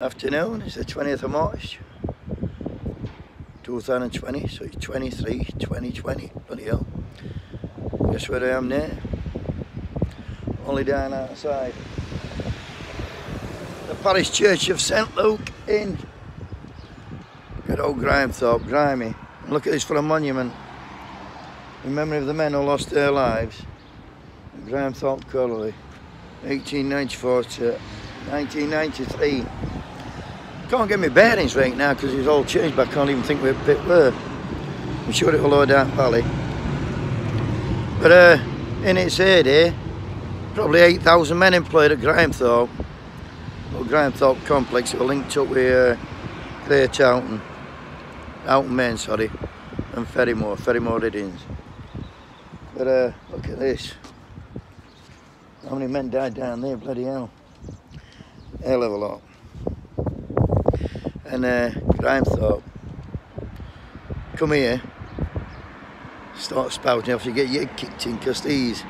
Afternoon, it's the 20th of March 2020, so it's 23, 2020, bloody hell. Guess where I am now? Only down outside. The parish church of St Luke in good old Grimethorpe, grimy. And look at this for a monument in memory of the men who lost their lives at Grimethorpe Colliery, 1894 to 1993. Can't get my bearings right now because it's all changed, but I can't even think where bit were. I'm sure it'll lower down valley. But uh, in its heyday, probably 8,000 men employed at Grimethorpe. Well, Grimethorpe complex, it was linked up with uh, Great Houghton, Houghton Main, sorry, and Ferrymoor, Ferrymoor Riddings. But uh, look at this. How many men died down there, bloody hell. Hell of a lot and uh, Grimethorpe come here. Start spouting off. You get your kicked in because these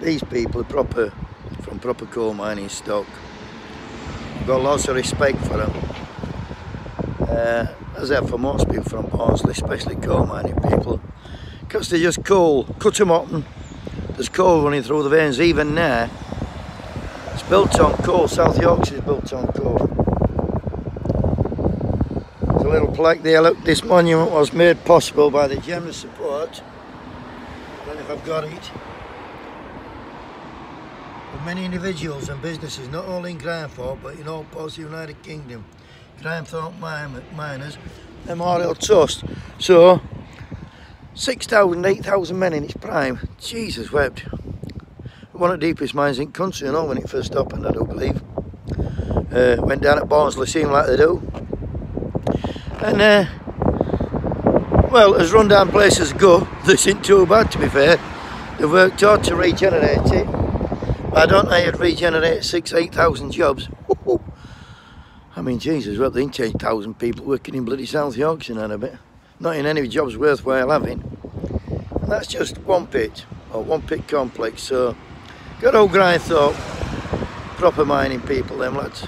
these people are proper from proper coal mining stock. Got lots of respect for them uh, as have for most people from Barnsley especially coal mining people. Because they're just coal cut them and there's coal running through the veins. Even now it's built on coal. South Yorkshire is built on coal a little plaque there. Look, this monument was made possible by the generous support, I don't know if I've got it, many individuals and businesses, not only in Grimethorpe, but in all parts of the United Kingdom. Grimethorpe Miners Memorial Trust. So, 6,000, 8,000 men in its prime. Jesus wept. One of the deepest mines in the country, you know, when it first opened, I do believe. Uh, went down at Barnsley, seemed like they do. And, uh, well, as rundown places go, this isn't too bad to be fair. They've worked hard to regenerate it. I don't know you'd regenerate six, 8,000 jobs. I mean, Jesus, well, they ain't 8,000 people working in bloody South Yorkshire and a bit. Not in any jobs worthwhile having. And that's just one pit, or one pit complex. So, good old Grimethorpe, proper mining people, them lads.